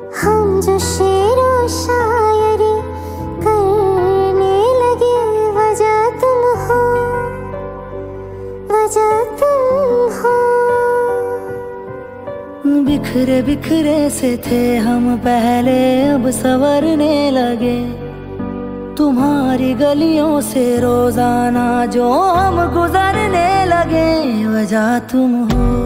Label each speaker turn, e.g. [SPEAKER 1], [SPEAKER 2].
[SPEAKER 1] हम जो शेरो शायरी करने लगे, वजह तुम हो, वजह तुम हो।
[SPEAKER 2] बिखरे बिखरे से थे हम पहले, अब सवरने लगे। तुम्हारी गलियों से रोज़ाना जो हम गुजरने लगे, वजह तुम हो।